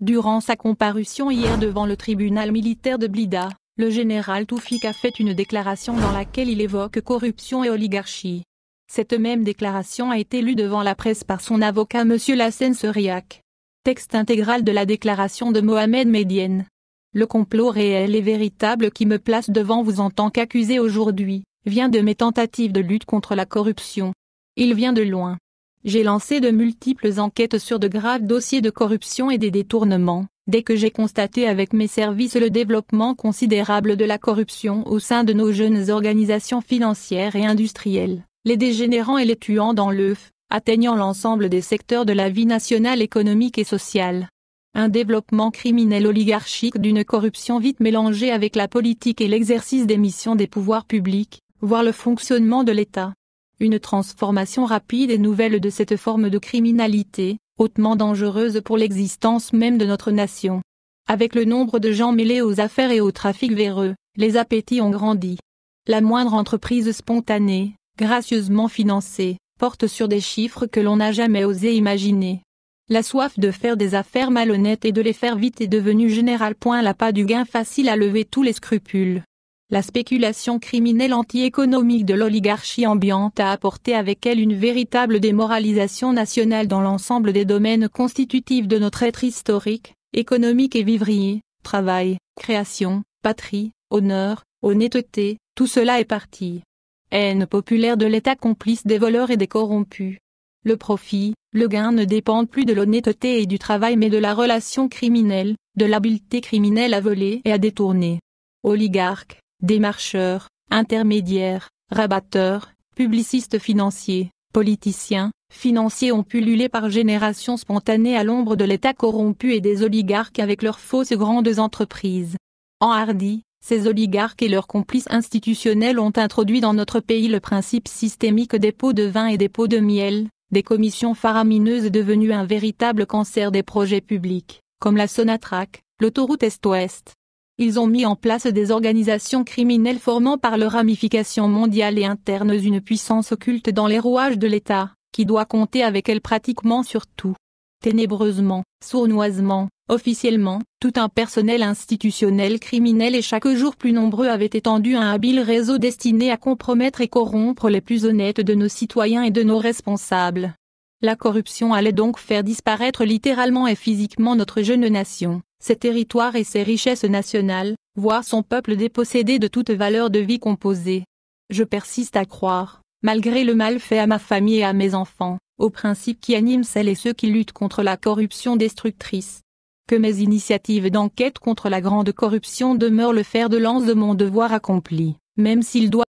Durant sa comparution hier devant le tribunal militaire de Blida, le général Toufik a fait une déclaration dans laquelle il évoque corruption et oligarchie. Cette même déclaration a été lue devant la presse par son avocat M. Lassen Seriak. Texte intégral de la déclaration de Mohamed Medienne. Le complot réel et véritable qui me place devant vous en tant qu'accusé aujourd'hui, vient de mes tentatives de lutte contre la corruption. Il vient de loin. J'ai lancé de multiples enquêtes sur de graves dossiers de corruption et des détournements, dès que j'ai constaté avec mes services le développement considérable de la corruption au sein de nos jeunes organisations financières et industrielles, les dégénérants et les tuant dans l'œuf, atteignant l'ensemble des secteurs de la vie nationale économique et sociale. Un développement criminel oligarchique d'une corruption vite mélangée avec la politique et l'exercice des missions des pouvoirs publics, voire le fonctionnement de l'État une transformation rapide et nouvelle de cette forme de criminalité, hautement dangereuse pour l'existence même de notre nation. Avec le nombre de gens mêlés aux affaires et au trafic véreux, les appétits ont grandi. La moindre entreprise spontanée, gracieusement financée, porte sur des chiffres que l'on n'a jamais osé imaginer. La soif de faire des affaires malhonnêtes et de les faire vite est devenue générale. Point la pas du gain facile à lever tous les scrupules. La spéculation criminelle anti-économique de l'oligarchie ambiante a apporté avec elle une véritable démoralisation nationale dans l'ensemble des domaines constitutifs de notre être historique, économique et vivrier, travail, création, patrie, honneur, honnêteté, tout cela est parti. Haine populaire de l'État complice des voleurs et des corrompus. Le profit, le gain ne dépendent plus de l'honnêteté et du travail mais de la relation criminelle, de l'habileté criminelle à voler et à détourner. Oligarques, démarcheurs, intermédiaires, rabatteurs, publicistes financiers, politiciens, financiers ont pullulé par génération spontanée à l'ombre de l'État corrompu et des oligarques avec leurs fausses grandes entreprises. Enhardis, ces oligarques et leurs complices institutionnels ont introduit dans notre pays le principe systémique des pots de vin et des pots de miel, des commissions faramineuses devenues un véritable cancer des projets publics, comme la Sonatrach, l'autoroute Est-Ouest, ils ont mis en place des organisations criminelles formant par leurs ramifications mondiales et internes une puissance occulte dans les rouages de l'État, qui doit compter avec elle pratiquement sur tout. Ténébreusement, sournoisement, officiellement, tout un personnel institutionnel criminel et chaque jour plus nombreux avait étendu un habile réseau destiné à compromettre et corrompre les plus honnêtes de nos citoyens et de nos responsables. La corruption allait donc faire disparaître littéralement et physiquement notre jeune nation ses territoires et ses richesses nationales, voire son peuple dépossédé de toute valeur de vie composée. Je persiste à croire, malgré le mal fait à ma famille et à mes enfants, aux principes qui animent celles et ceux qui luttent contre la corruption destructrice. Que mes initiatives d'enquête contre la grande corruption demeurent le fer de lance de mon devoir accompli, même s'il doit